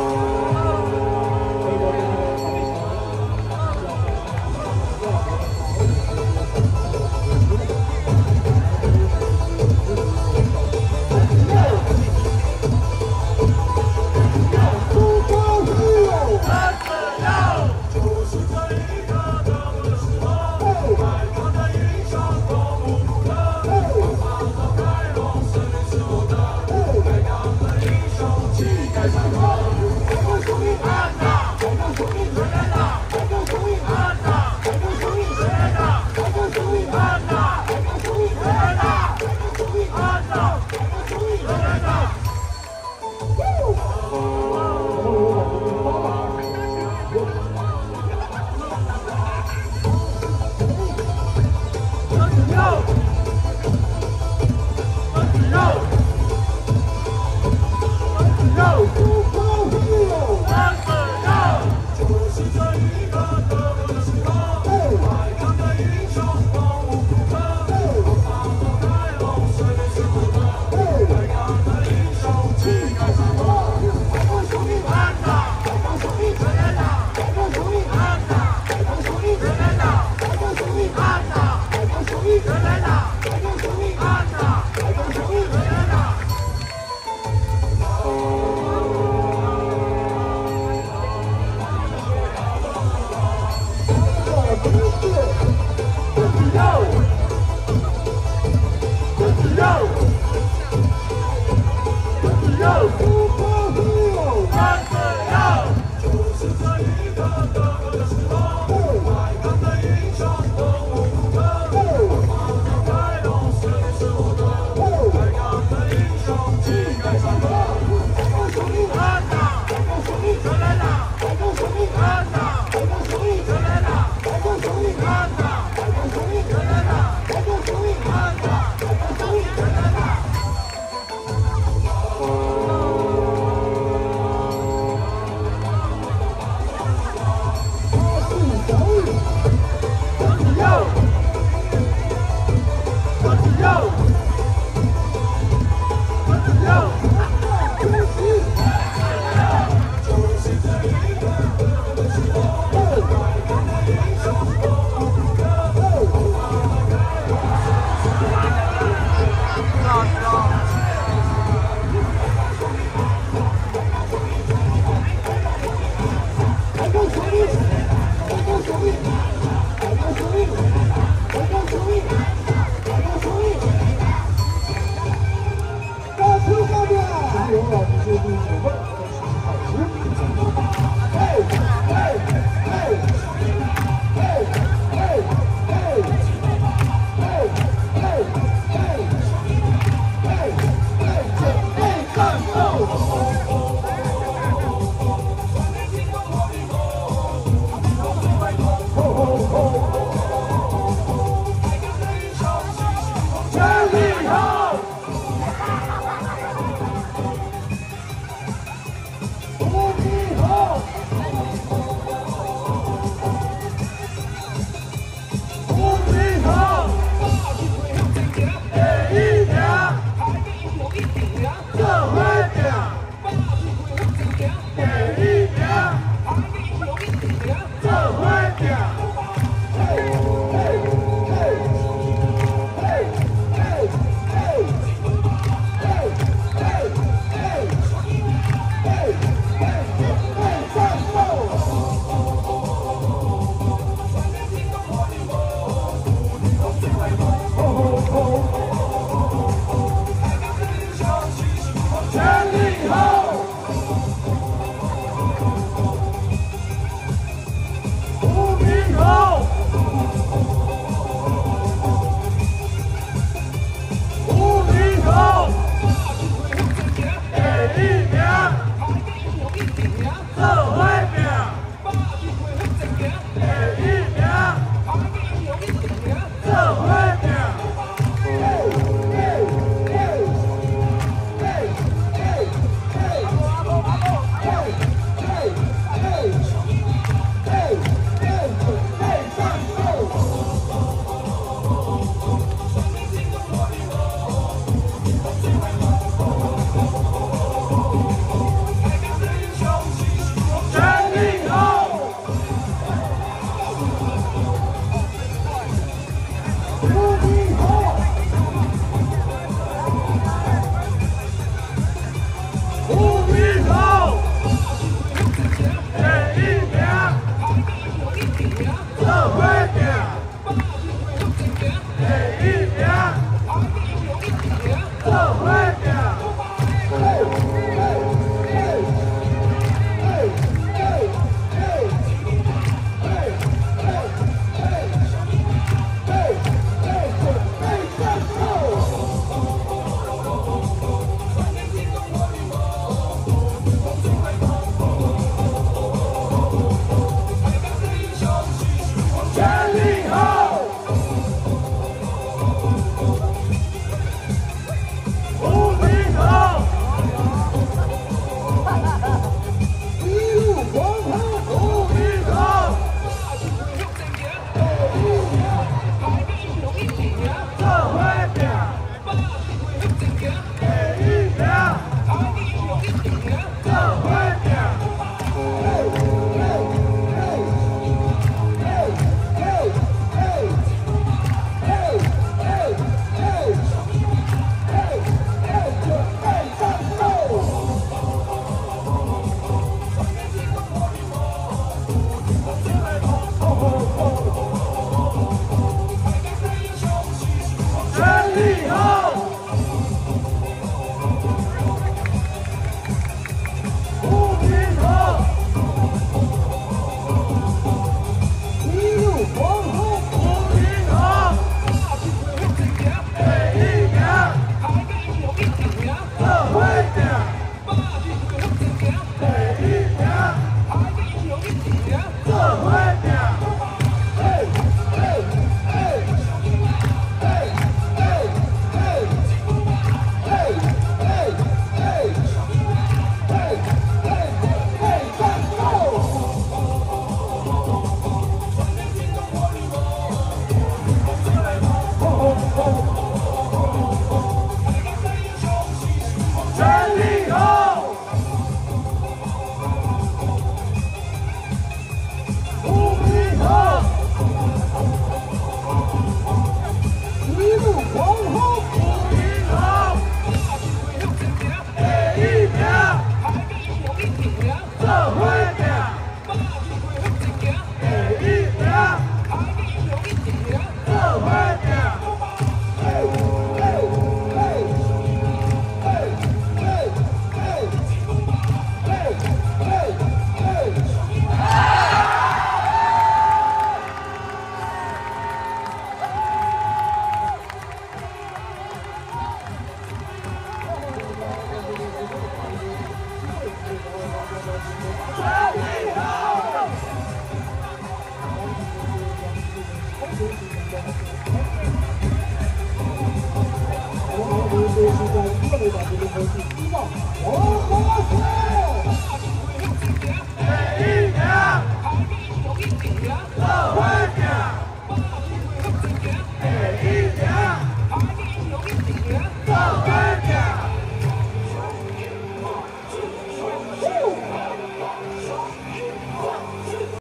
Oh. 把这个东西。